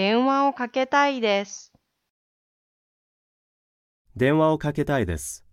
電話をかけたいです。電話をかけたいです。